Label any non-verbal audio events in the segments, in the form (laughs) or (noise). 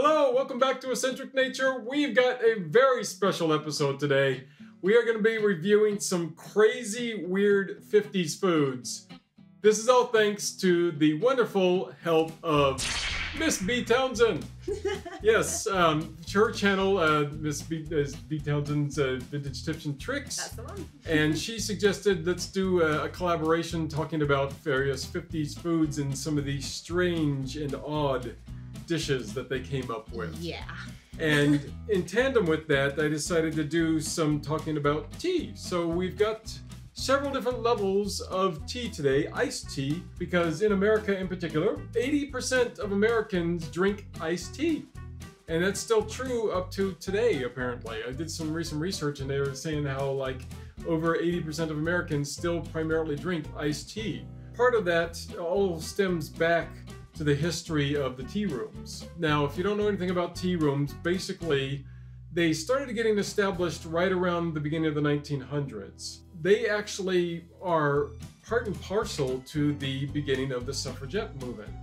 Hello, welcome back to Eccentric Nature. We've got a very special episode today. We are going to be reviewing some crazy, weird 50s foods. This is all thanks to the wonderful help of Miss Bee Townsend. (laughs) yes, um, her channel, uh, Miss Bee, uh, Bee Townsend's uh, Vintage Tips and Tricks. That's the one. (laughs) and she suggested let's do a, a collaboration talking about various 50s foods and some of these strange and odd dishes that they came up with. Yeah. And (laughs) in tandem with that, I decided to do some talking about tea. So we've got several different levels of tea today, iced tea, because in America in particular, 80% of Americans drink iced tea. And that's still true up to today, apparently. I did some recent research and they were saying how, like, over 80% of Americans still primarily drink iced tea. Part of that all stems back to the history of the tea rooms. Now, if you don't know anything about tea rooms, basically, they started getting established right around the beginning of the 1900s. They actually are part and parcel to the beginning of the suffragette movement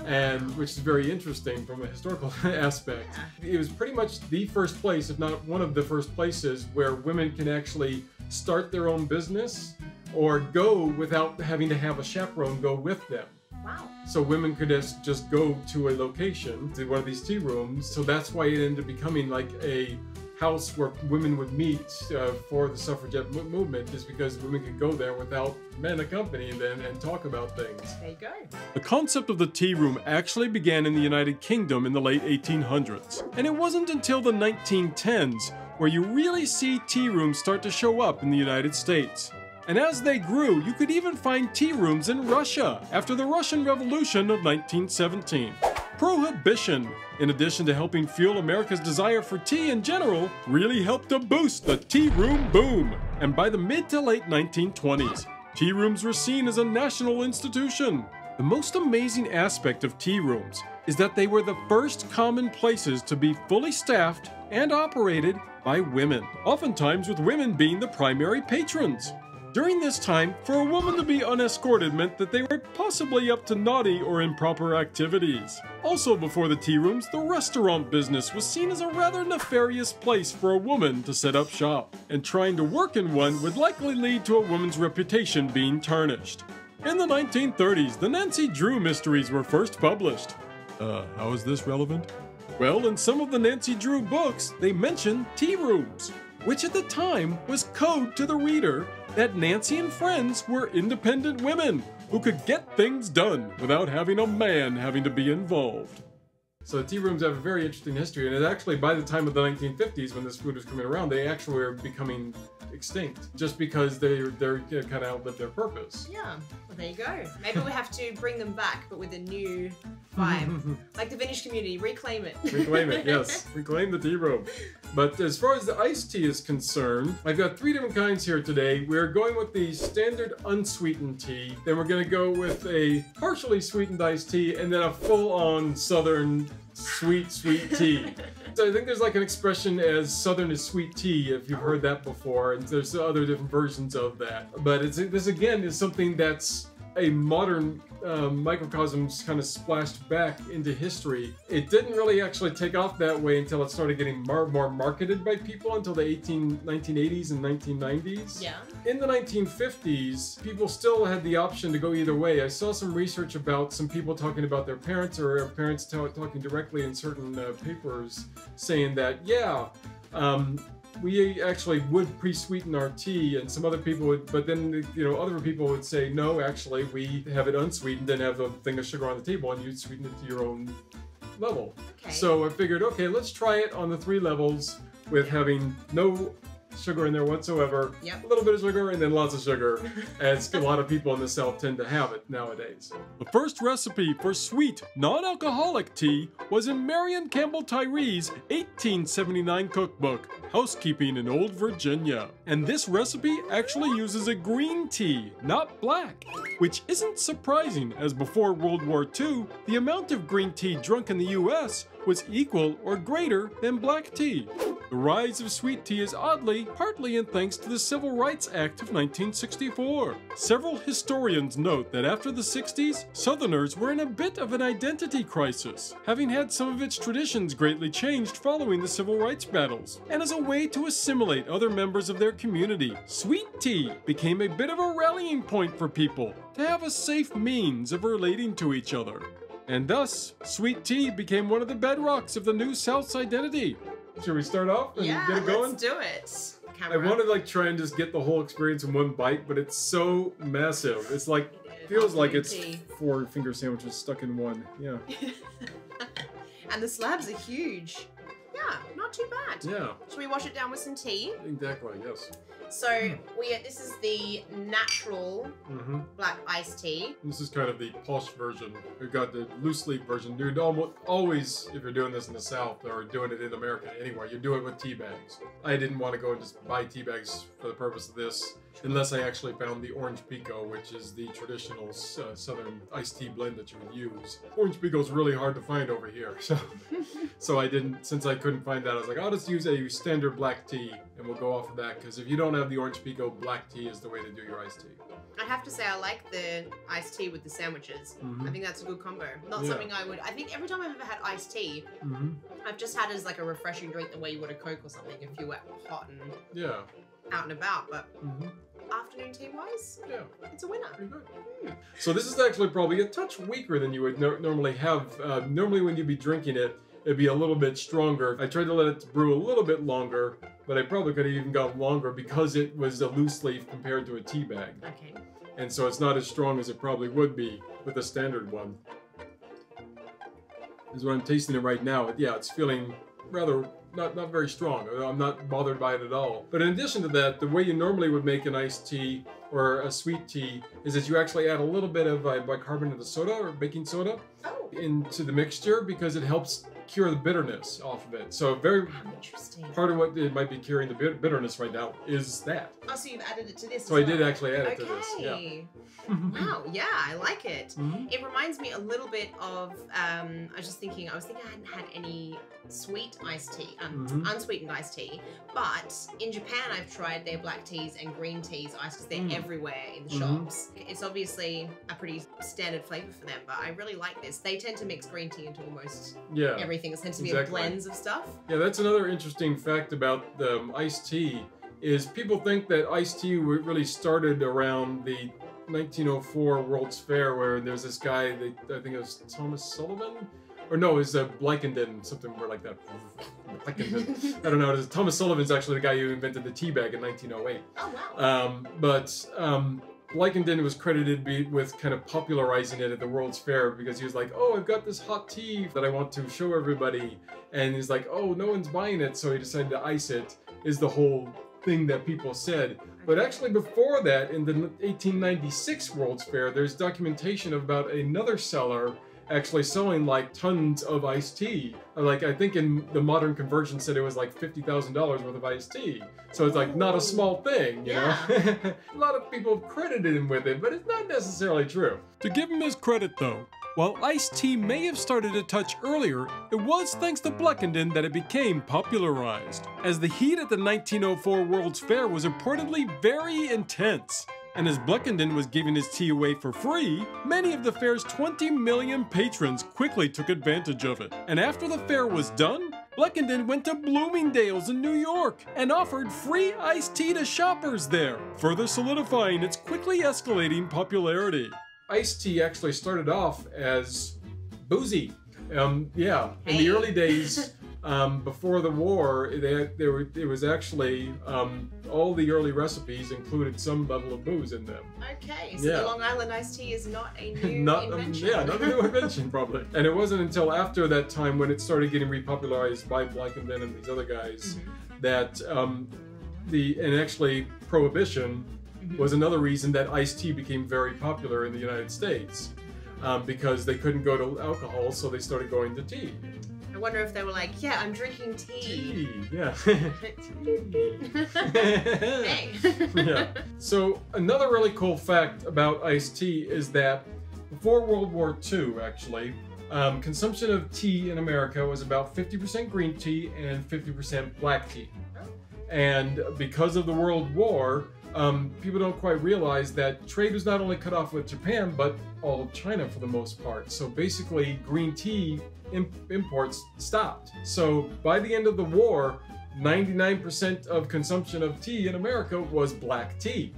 oh, and which is very interesting from a historical (laughs) aspect. It was pretty much the first place, if not one of the first places, where women can actually start their own business or go without having to have a chaperone go with them. Wow. So women could just just go to a location, to one of these tea rooms. So that's why it ended up becoming like a house where women would meet uh, for the suffragette mo- movement, is because women could go there without men accompanying them and talk about things. There you go. The concept of the tea room actually began in the United Kingdom in the late 1800s, and it wasn't until the 1910s where you really see tea rooms start to show up in the United States. And as they grew, you could even find tea rooms in Russia after the Russian Revolution of 1917. Prohibition, in addition to helping fuel America's desire for tea in general, really helped to boost the tea room boom. And by the mid to late 1920s, tea rooms were seen as a national institution. The most amazing aspect of tea rooms is that they were the first common places to be fully staffed and operated by women, oftentimes with women being the primary patrons. During this time, for a woman to be unescorted meant that they were possibly up to naughty or improper activities. Also, before the tea rooms, the restaurant business was seen as a rather nefarious place for a woman to set up shop, and trying to work in one would likely lead to a woman's reputation being tarnished. In the 1930s, the Nancy Drew mysteries were first published. Uh, how is this relevant? Well, in some of the Nancy Drew books, they mention tea rooms, which at the time was code to the reader that Nancy and friends were independent women who could get things done without having a man having to be involved. So tea rooms have a very interesting history, and it actually by the time of the 1950s, when this food was coming around, they actually were becoming extinct just because they they're uh, you know, kind of outlived their purpose. Yeah. Well, there you go. Maybe we have to bring them back, but with a new vibe. (laughs) like the vintage community, reclaim it. Reclaim it, yes. (laughs) Reclaim the tea room. But as far as the iced tea is concerned, I've got three different kinds here today. We're going with the standard unsweetened tea, then we're going to go with a partially sweetened iced tea, and then a full-on southern sweet, sweet tea. So I think there's like an expression as southern as sweet tea, if you've heard that before, and there's other different versions of that. But it's this again is something that's a modern um, microcosms kind of splashed back into history. It didn't really actually take off that way until it started getting mar- more marketed by people until the 18, 1980s and 1990s. Yeah. In the 1950s, people still had the option to go either way. I saw some research about some people talking about their parents or parents talking directly in certain uh, papers saying that, yeah, um, we actually would pre-sweeten our tea and some other people would but then you know other people would say no actually we have it unsweetened and have a thing of sugar on the table and you'd sweeten it to your own level Okay. so i figured okay let's try it on the three levels with having no sugar in there whatsoever. Yep. a little bit of sugar and then lots of sugar. (laughs) As a lot of people in the south tend to have it nowadays. The first recipe for sweet non-alcoholic tea was in marion Cabell tyree's 1879 cookbook housekeeping in old virginia. And this recipe actually uses a green tea not black which isn't surprising as before world war ii the amount of green tea drunk in the us was equal or greater than black tea The rise of sweet tea is oddly partly in thanks to the Civil Rights Act of 1964. Several historians note that after the 60s, Southerners were in a bit of an identity crisis, having had some of its traditions greatly changed following the civil rights battles. And as a way to assimilate other members of their community, sweet tea became a bit of a rallying point for people to have a safe means of relating to each other. And thus, sweet tea became one of the bedrocks of the New South's identity. Should we start off and yeah, get it going? let's do it. I Camera. want to like try and just get the whole experience in one bite, but it's so massive. It's like It feels like it's four finger sandwiches stuck in one. Yeah. (laughs) and the slabs are huge. Yeah, not too bad. Yeah. Should we wash it down with some tea? Exactly. Yes. So we are, this is the natural Mm-hmm. black iced tea. This is kind of the posh version. We've got the loose leaf version. Dude, almost always, if you're doing this in the South or doing it in America anywhere, you do it with tea bags. I didn't want to go and just buy tea bags for the purpose of this, unless I actually found the Orange Pekoe, which is the traditional uh, Southern iced tea blend that you would use. Orange Pekoe is really hard to find over here, (laughs) so (laughs) so I didn't. Since I couldn't find that, I was like, I'll just use a standard black tea, and we'll go off of that. Because if you don't have the Orange Pekoe, black tea is the way to do your iced tea. I have to say I like the iced tea with the sandwiches. Mhm. I think that's a good combo. Not Yeah. something I would. I think every time I've ever had iced tea, Mm-hmm. I've just had it as like a refreshing drink, the way you would a Coke or something if you were hot and Yeah. out and about. But Mm-hmm. afternoon tea wise, Yeah. it's a winner. Pretty good. So this is actually probably a touch weaker than you would no- normally have. Uh, normally, when you'd be drinking it, it'd be a little bit stronger. I tried to let it brew a little bit longer, but I probably could have even gone longer because it was a loose leaf compared to a tea bag, Okay. and so it's not as strong as it probably would be with a standard one. Is what I'm tasting it right now. Yeah, it's feeling rather not not very strong. I'm not bothered by it at all. But in addition to that, the way you normally would make an iced tea or a sweet tea is that you actually add a little bit of uh, bicarbonate of soda or baking soda Oh, into the mixture because it helps cure the bitterness off of it. So very interesting. part of what it might be curing the bitterness right now is that. Oh, so you've added it to this. So as I did actually add it to this. Yeah. (laughs) Wow. Yeah, I like it. Mhm. It reminds me a little bit of. Um, I was just thinking. I was thinking I hadn't had any sweet iced tea, um, Mhm. unsweetened iced tea. But in Japan, I've tried their black teas and green teas iced because they're Mm. everywhere in the Mhm. shops. It's obviously a pretty standard flavor for them, but I really like this. They tend to mix green tea into almost Yeah. everything. It tends to be Exactly. blends of stuff. Yeah, that's another interesting fact about the um, iced tea is people think that iced tea really started around the 1904 World's Fair where there's this guy, they, I think it was Thomas Sullivan? Or no, it was uh, Blackenden, something more like that. (laughs) Blackenden. (laughs) I don't know. Thomas Sullivan's actually the guy who invented the tea bag in 1908. Oh wow. Um, but um, Blackenden was credited with kind of popularizing it at the World's Fair because he was like, "Oh, I've got this hot tea that I want to show everybody," and he's like, "Oh, no one's buying it," so he decided to ice it. Is the whole thing that people said. But actually, before that, in the 1896 World's Fair, there's documentation about another seller actually selling like tons of iced tea. Like I think in the modern conversion said it was like fifty thousand dollars worth of iced tea. So it's like not a small thing, you know. (laughs) a lot of people have credited him with it, but it's not necessarily true. To give him his credit though, while iced tea may have started a touch earlier, it was thanks to Blechynden that it became popularized, as the heat at the 1904 World's Fair was reportedly very intense. And as Blechynden was giving his tea away for free, many of the fair's 20 million patrons quickly took advantage of it. And after the fair was done, Blechynden went to Bloomingdale's in New York and offered free iced tea to shoppers there, further solidifying its quickly escalating popularity. Iced tea actually started off as boozy. Um, yeah, in the early days, (laughs) um, before the war, they, they were, it was actually um, all the early recipes included some level of booze in them. Okay, so Yeah. the Long Island iced tea is not a new (laughs) not um, invention. yeah, not a new (laughs) invention probably. And it wasn't until after that time when it started getting repopularized by Blackenden and these other guys Mhm. that um, the and actually prohibition Mhm. was another reason that iced tea became very popular in the United States. Um, because they couldn't go to alcohol, so they started going to tea. I wonder if they were like, yeah, I'm drinking tea. Tea, yeah. (laughs) hey. (laughs) yeah. So another really cool fact about iced tea is that before World War II, actually, um, consumption of tea in America was about 50% green tea and 50% black tea. And because of the World War, um, people don't quite realize that trade was not only cut off with Japan, but all of China for the most part. So basically, green tea imp- imports stopped. So by the end of the war, 99% of consumption of tea in America was black tea.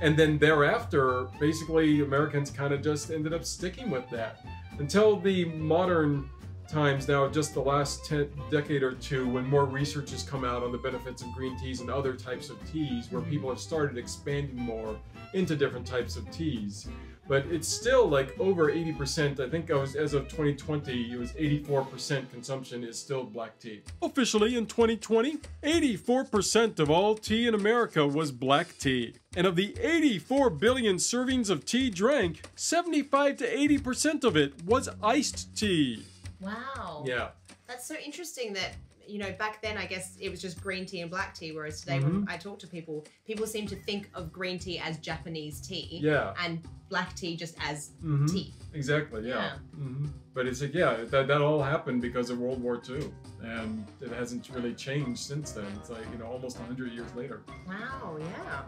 And then thereafter, basically, Americans kind of just ended up sticking with that until the modern times now, just the last ten, decade or two, when more research has come out on the benefits of green teas and other types of teas, where people have started expanding more into different types of teas. But it's still like over 80%. I think I was as of 2020, it was 84% consumption is still black tea. Officially in 2020, 84% of all tea in America was black tea. And of the 84 billion servings of tea drank, 75 to 80% of it was iced tea. Wow. Yeah. That's so interesting that you know back then I guess it was just green tea and black tea, whereas today Mm-hmm. when I talk to people, people seem to think of green tea as Japanese tea. Yeah. And black tea just as Mhm. tea. Exactly. Yeah. Yeah. hmm But it's like, yeah, that, that all happened because of World War II, and it hasn't really changed since then. It's like you know, almost hundred years later. Wow. Yeah.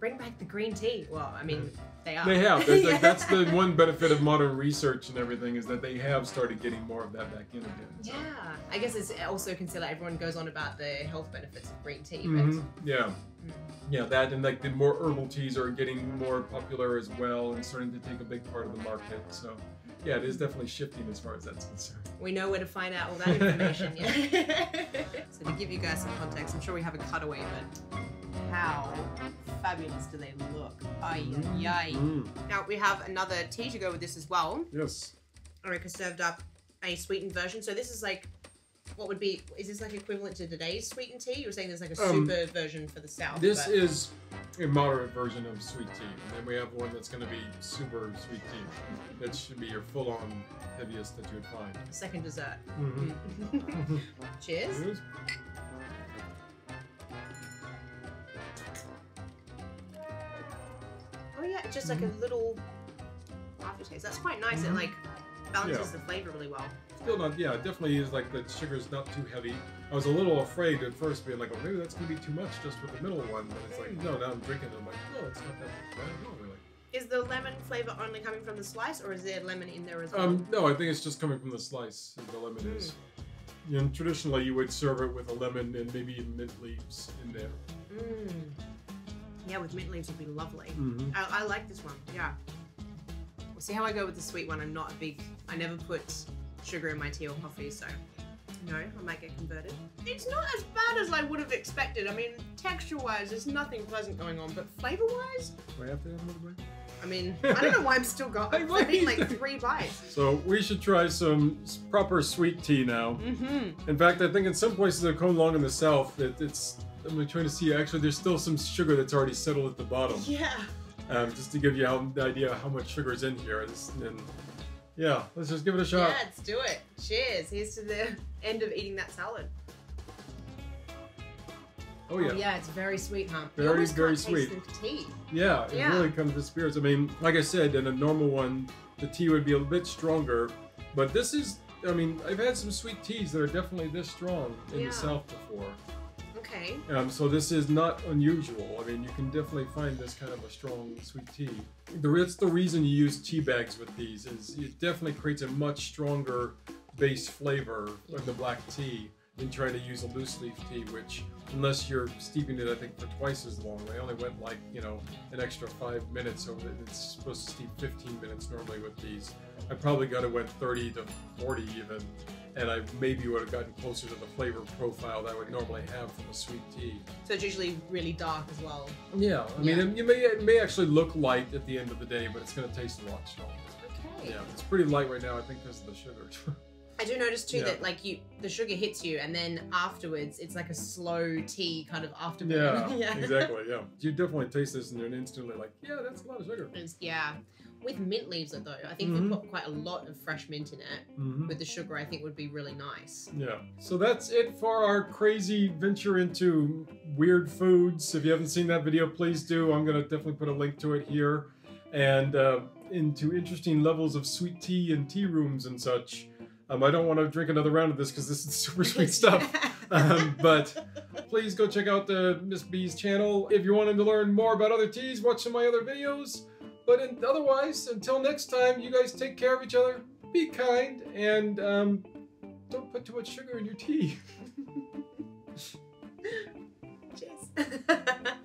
Bring back the green tea. Well, I mean, (laughs) they are. They have. That's, like, (laughs) that's the one benefit of modern research and everything is that they have started getting more of that back in again. So. Yeah, I guess it's also considered. Everyone goes on about the health benefits of green tea, Mhm. Yeah. Mm. Yeah, that and like the more herbal teas are getting more popular as well and starting to take a big part of the market. So, yeah, it is definitely shifting as far as that's concerned. we know where to find out all that information. yeah. (laughs) so to give you guys some context, I'm sure we have a cutaway, but how fabulous do they look? Ay ay. Mm, Now we have another tea to go with this as well. yes. Erica served up a sweetened version. So this is like. What would be? Is this like equivalent to today's sweetened tea? You were saying there's like a Um, super version for the south. This but- is a moderate version of sweet tea, and then we have one that's going to be super sweet tea. That should be your full-on heaviest that you would find. second dessert. Mm-hmm. (laughs) Cheers. Oh yeah, it's just like Mm-hmm. a little aftertaste. That's quite nice. It Mhm. like balances Yeah. the flavor really well. Still not, yeah, it definitely is like the sugar's not too heavy. I was a little afraid at first, being like, oh, maybe that's to be too much just with the middle one. But it's like, no, now I'm drinking it. I'm like, no, it's not that bad at all, really. Is the lemon flavor only coming from the slice, or is there lemon in there as well? Um, no, I think it's just coming from the slice, the lemon is. And traditionally, you would serve it with a lemon and maybe mint leaves in there. Mm. Yeah, with mint leaves would be lovely. Mm-hmm. I, I like this one. Yeah. We'll see how I go with the sweet one. I'm not a big. I never put sugar in my tea or coffee, so no, I might get converted. It's not as bad as I would have expected. I mean, texture-wise, there's nothing pleasant going on, but flavor-wise, Do I have to have another bite? I mean, I don't know why I'm still (laughs) got. Hey, I'm what are having like three bites. So we should try some proper sweet tea now. Mm-hmm. In fact, I think in some places that come along in the south, that it's. I'm like trying to see. Actually, there's still some sugar that's already settled at the bottom. Yeah. Um, just to give you how, the idea of how much sugar is in here. This- And yeah, let's just give it a shot. Yeah, let's do it. Cheers. Here's to the end of eating that salad. Oh yeah. Oh, yeah, it's very sweet, huh? Very, very sweet. Yeah, it Yeah. really comes to spirits. I mean, like I said, in a normal one, the tea would be a bit stronger, but this is. I mean, I've had some sweet teas that are definitely this strong in Yeah. the south before. Okay. Um, so this is not unusual. I mean, you can definitely find this kind of a strong sweet tea. The, that's the reason you use tea bags with these is it definitely creates a much stronger base flavor of the black tea than trying to use a loose leaf tea, which unless you're steeping it, I think for twice as long. I only went like you know an extra five minutes, so it's supposed to steep 15 minutes normally with these. I probably got to went 30 to 40 even, and I maybe would have gotten closer to the flavor profile that I would normally have from a sweet tea. So it's usually really dark as well. Yeah, I mean, Yeah. it, you may it may actually look light at the end of the day, but it's going to taste a lot stronger. Okay. Yeah, it's pretty light right now. I think because of the sugar. (laughs) I do notice too Yeah. that like you, the sugar hits you, and then afterwards it's like a slow tea kind of afterburn. yeah, (laughs) yeah. exactly. Yeah, you definitely taste this and you're instantly like, yeah, that's a lot of sugar. It's- yeah. With mint leaves though, I think Mhm. they put quite a lot of fresh mint in it. hmm With the sugar, I think would be really nice. Yeah. So that's it for our crazy venture into weird foods. If you haven't seen that video, please do. I'm gonna definitely put a link to it here. And uh, into interesting levels of sweet tea and tea rooms and such. Um, I don't want to drink another round of this because this is (laughs) super sweet stuff. Um, but please go check out the Miss Bee's channel if you're wanting to learn more about other teas. Watch some of my other videos. But in, otherwise, until next time, you guys take care of each other, be kind, and um, don't put too much sugar in your tea. (laughs) Cheers. (laughs)